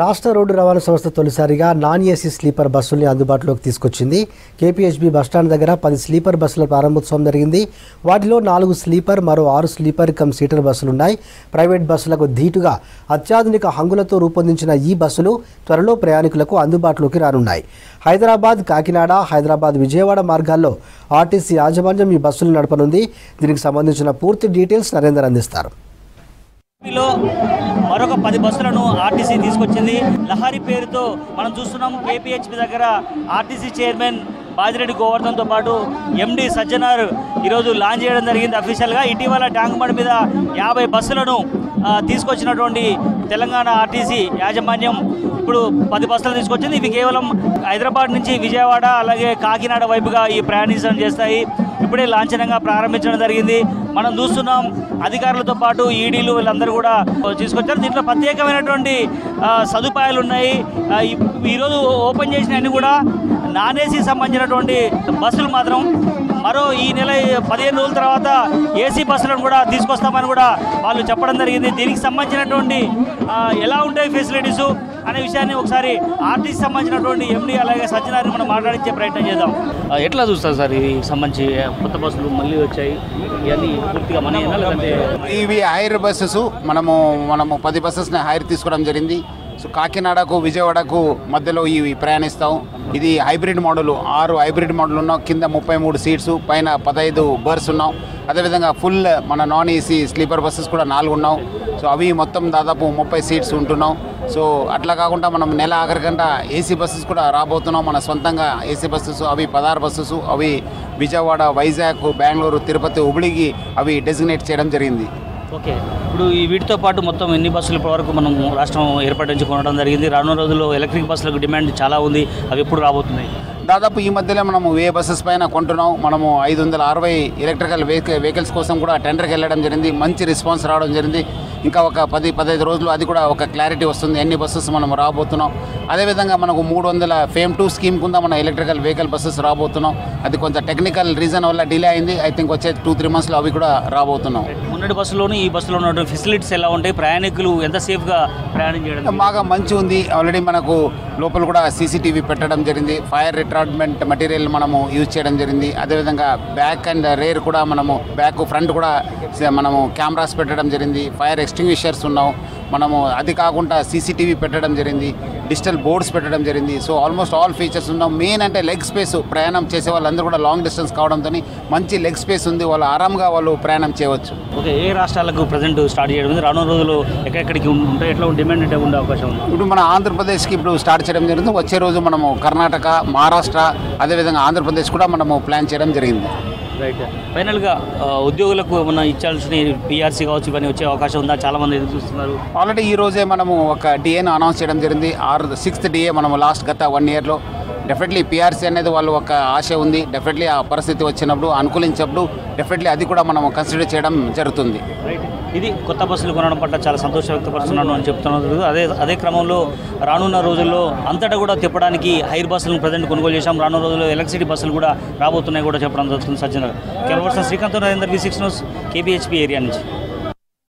రాష్ట్ర రోడ్డు రవాణా సంస్థ తొలిసారిగా నాన్ ఏసీ స్లీపర్ బస్సుల్ని అందుబాటులోకి తీసుకొచ్చింది. కేపీహెచ్బీ బస్టాండ్ దగ్గర పది స్లీపర్ బస్సుల ప్రారంభోత్సవం జరిగింది. వాటిలో నాలుగు స్లీపర్ మరో ఆరు స్లీపర్ కమ్ సీటర్ బస్సులున్నాయి. ప్రైవేట్ బస్సులకు ధీటుగా అత్యాధునిక హంగులతో రూపొందించిన ఈ బస్సులు త్వరలో ప్రయాణికులకు అందుబాటులోకి రానున్నాయి. హైదరాబాద్ కాకినాడ హైదరాబాద్ విజయవాడ మార్గాల్లో ఆర్టీసీ యాజమాన్యం ఈ బస్సులు నడపనుంది. దీనికి సంబంధించిన పూర్తి డీటెయిల్స్ నరేందర్ అందిస్తారు. మరొక పది బస్సులను ఆర్టీసీ తీసుకొచ్చింది. లహరి పేరుతో మనం చూస్తున్నాం కేపీహెచ్పి దగ్గర ఆర్టీసీ చైర్మన్ బాజిరెడ్డి గోవర్ధన్తో పాటు ఎండి సజ్జనార్ ఈరోజు లాంచ్ చేయడం జరిగింది అఫీషియల్గా. ఇటీవల ట్యాంక్ బండ్ మీద యాభై బస్సులను తీసుకొచ్చినటువంటి తెలంగాణ ఆర్టీసీ యాజమాన్యం ఇప్పుడు పది బస్సులు తీసుకొచ్చింది. ఇవి కేవలం హైదరాబాద్ నుంచి విజయవాడ అలాగే కాకినాడ వైపుగా ఈ ప్రయాణించడం చేస్తాయి. ఇప్పుడే లాంఛనంగా ప్రారంభించడం జరిగింది. మనం చూస్తున్నాం అధికారులతో పాటు ఈడీలు వీళ్ళందరూ కూడా తీసుకొచ్చారు. దీంట్లో ప్రత్యేకమైనటువంటి సదుపాయాలు ఉన్నాయి. ఈరోజు ఓపెన్ చేసిన అన్ని కూడా నాన్ ఏసీ సంబంధించినటువంటి బస్సులు మాత్రం మరో ఈ నెల పదిహేను రోజుల తర్వాత ఏసీ బస్సులను కూడా తీసుకొస్తామని కూడా వాళ్ళు చెప్పడం జరిగింది. దీనికి సంబంధించినటువంటి ఎలా ఉంటాయి ఫెసిలిటీస్? అనే విషయాన్ని ఒకసారి ఆర్టీసీ సంబంధించినటువంటి ఎండి అలాగే సత్యనారాయణ మనం మాట్లాడించే ప్రయత్నం చేద్దాం. ఎట్లా చూస్తారు సార్ ఇవి సంబంధించి కొత్త బస్సులు మళ్ళీ వచ్చాయి? ఇవన్నీ పూర్తిగా మన ఇవి హైర్ బస్సెస్ మనము మనము పది బస్సెస్ని హైర్ తీసుకోవడం జరిగింది. సో కాకినాడకు విజయవాడకు మధ్యలో ఇవి ప్రయాణిస్తాం. ఇది హైబ్రిడ్ మోడల్ ఆరు హైబ్రిడ్ మోడల్ ఉన్నాం. కింద ముప్పై మూడు సీట్స్ పైన పదహైదు బర్స్ ఉన్నాం. అదేవిధంగా ఫుల్ మన నాన్ ఏసీ స్లీపర్ బస్సెస్ కూడా నాలుగు ఉన్నాం. సో అవి మొత్తం దాదాపు ముప్పై సీట్స్ ఉంటున్నాం. సో అట్లా కాకుండా మనం నెల ఆఖరికంట ఏసీ బస్సెస్ కూడా రాబోతున్నాం. మన సొంతంగా ఏసీ బస్సెస్ అవి పదహారు బస్సెస్ అవి విజయవాడ వైజాగ్ బెంగళూరు తిరుపతి హుబిలికి అవి డెసిగ్నేట్ చేయడం జరిగింది. ఓకే. ఇప్పుడు ఈ వీటితో పాటు మొత్తం ఎన్ని బస్సులు ఇప్పటివరకు మనం రాష్ట్రం ఏర్పాటు కొనడం జరిగింది? రానున్న రోజుల్లో ఎలక్ట్రిక్ బస్సులకు డిమాండ్ చాలా ఉంది. అవి ఎప్పుడు రాబోతున్నాయి? దాదాపు ఈ మధ్యలో మనము వే బస్సెస్ పైన కొంటున్నాం? మనము ఐదు వందల అరవై ఎలక్ట్రికల్ వెహికల్ వెహికల్స్ కోసం కూడా టెండర్కి వెళ్ళడం జరిగింది. మంచి రెస్పాన్స్ రావడం జరిగింది. ఇంకా ఒక పది పదహైదు రోజులు అది కూడా ఒక క్లారిటీ వస్తుంది. ఎన్ని బస్సెస్ మనం రాబోతున్నాం? అదేవిధంగా మనకు మూడు వందల ఫేమ్ టూ స్కీమ్ కింద మన ఎలక్ట్రికల్ వెహికల్ బస్సెస్ రాబోతున్నాం. అది కొంచెం టెక్నికల్ రీజన్ వల్ల డిలే అయింది. ఐ థింక్ వచ్చే టూ త్రీ మంత్స్లో అవి కూడా రాబోతున్నాం. మొన్నటి బస్సులోను ఈ బస్సులో ఉన్నటువంటి ఫెసిలిటీస్ ఎలా ఉంటాయి? ప్రయాణికులు ఎంత సేఫ్గా ప్రయాణం చేయడం బాగా మంచి ఉంది ఆల్రెడీ మనకు లోపల కూడా సీసీటీవీ పెట్టడం జరిగింది. ఫైర్ రిటార్డ్మెంట్ మెటీరియల్ మనము యూజ్ చేయడం జరిగింది. అదేవిధంగా బ్యాక్ అండ్ రేర్ కూడా మనము బ్యాక్ ఫ్రంట్ కూడా మనము కెమెరాస్ పెట్టడం జరిగింది. ఫైర్ ఎక్స్టింగ్విషర్స్ ఉన్నాం. మనము అది కాకుండా సీసీటీవీ పెట్టడం జరిగింది డిజిటల్ బోర్డ్స్ పెట్టడం జరిగింది. సో ఆల్మోస్ట్ ఆల్ ఫీచర్స్ ఉన్నాం. మెయిన్ అంటే లెగ్ స్పేస్ ప్రయాణం చేసే వాళ్ళందరూ కూడా లాంగ్ డిస్టెన్స్ కావడంతో మంచి లెగ్ స్పేస్ ఉంది. వాళ్ళు ఆరాంగా వాళ్ళు ప్రయాణం చేయవచ్చు. ఓకే ఏ రాష్ట్రాలకు ప్రజెంట్ స్టార్ట్ చేయడం రానున్న రోజులు ఎక్కడెక్కడికి ఉం- ఉంటాయి? ఎట్లా డిమాండ్ అంటే ఉండే అవకాశం ఉంది? ఇప్పుడు మన ఆంధ్రప్రదేశ్కి ఇప్పుడు స్టార్ట్ చేయడం జరిగింది. వచ్చే రోజు మనము కర్ణాటక మహారాష్ట్ర అదేవిధంగా ఆంధ్రప్రదేశ్ కూడా మనము ప్లాన్ చేయడం జరిగింది. రైట్ ఫైనల్గా ఉద్యోగులకు ఏమన్నా ఇచ్చాల్సిన పీఆర్సీ కావచ్చు ఇవన్నీ వచ్చే అవకాశం ఉందా? చాలామంది ఎదురు చూస్తున్నారు. ఆల్రెడీ ఈ రోజే మనము ఒక డిఏను అనౌన్స్ చేయడం జరిగింది. ఆరు సిక్స్త్ డిఏ మనము లాస్ట్ గత వన్ ఇయర్లో డెఫినెట్లీ పిఆర్సీ అనేది వాళ్ళు ఒక ఆశ ఉంది. డెఫినెట్లీ ఆ పరిస్థితి వచ్చినప్పుడు అనుకూలించినప్పుడు డెఫినెట్లీ అది కూడా మనం కన్సిడర్ చేయడం జరుగుతుంది. ఇది కొత్త బస్సులు కొనడం పట్ల చాలా సంతోషం వ్యక్తపరుస్తున్నాను అని చెప్తున్నారు అదే అదే క్రమంలో రానున్న రోజుల్లో అంతటా కూడా తిప్పడానికి హైర్ బస్సులను ప్రజెంట్ కొనుగోలు చేశాం. రానున్న రోజుల్లో ఎలక్ట్రిసిటీ బస్సులు కూడా రాబోతున్నాయి కూడా చెప్పడం జరుగుతుంది Sajjanar camera person Srikanth Narender V six news KBHP area నుంచి.